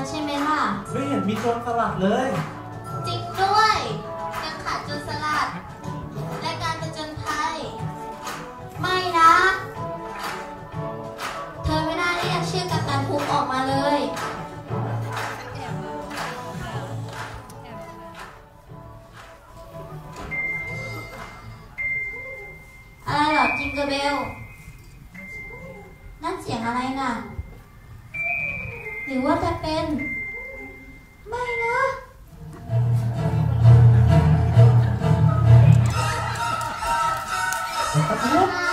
โจรสลัดเลย จริงด้วย ยังขาดโจรสลัด และการผจญภัย ไม่นะ เธอไม่น่าเรียกชื่อกัปตันภูมิออกมาเลย อะไรเหรอจิงเกอร์เบล นั่นเสียงอะไรน่ะ หรือว่าจะเป็น ไม่นะใน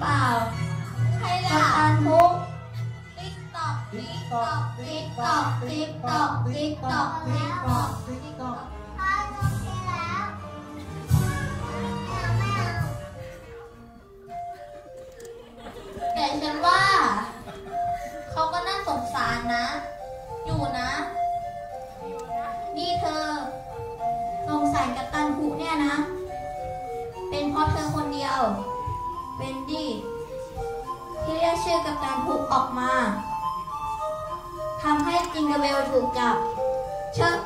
เปล่า ใครล่ะอันทุกติ๊กตอกติ๊กตอกติ๊กตอกติ๊กตอกติ๊กตอกติ๊กตอกติ๊กตอกแต่ฉันว่า เขาก็น่าสงสารนะ อยู่นะ นี่เธอสงสัยกับตันผูเนี่ยนะ เป็นเพราะเธอคนเดียว เป็นดิที่เรียกชื่อกับตันผูกออกมาทำให้จิงเกเบลถูกจับเชอะ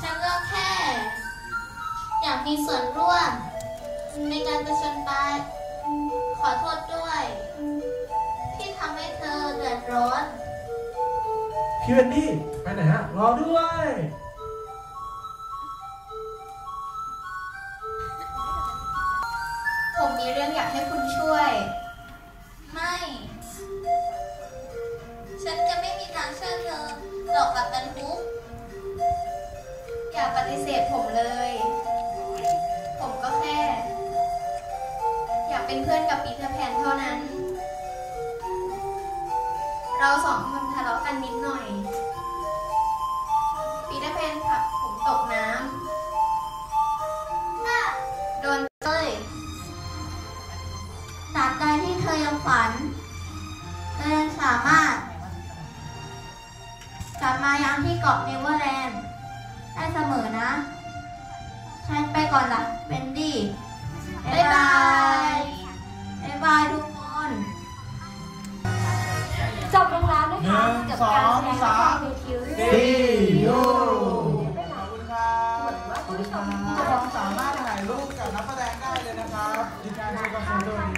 ฉันก็แค่ อยากมีส่วนร่วม ในการประชนไปขอโทษด้วย ที่ทำให้เธอเดือดร้อน พี่เวนดี้ไปไหนฮะรอด้วย มมีเรื่องอยากให้คุณช่วย ไม่ ฉันจะไม่มีทางเชื่อเธอหลอกกับตันทุกอย่าปฏิเสธผมเลย ผมก็แค่ อยากเป็นเพื่อนกับปีเตอร์แพนเท่านั้น เราสองคนทะเลาะกันนิดหน่อย ปีเตอร์แพนผลักผมตกน้ำ ที่เกาะเนเวอร์แลนด์ได้เสมอนะ ฉันไปก่อนละเวนดี้บ๊ายบายบ๊ายบายทุกคนจบลงแล้วนะคะหนึ่งกับการแสดงสละองคสารมเวทีเรื่องดีโยขอบคุณครับขอบคุณครับผู้ชมสามารถถ่ายรูปกับนักแสดงได้เลยนะครับที่การให้ความสนใจ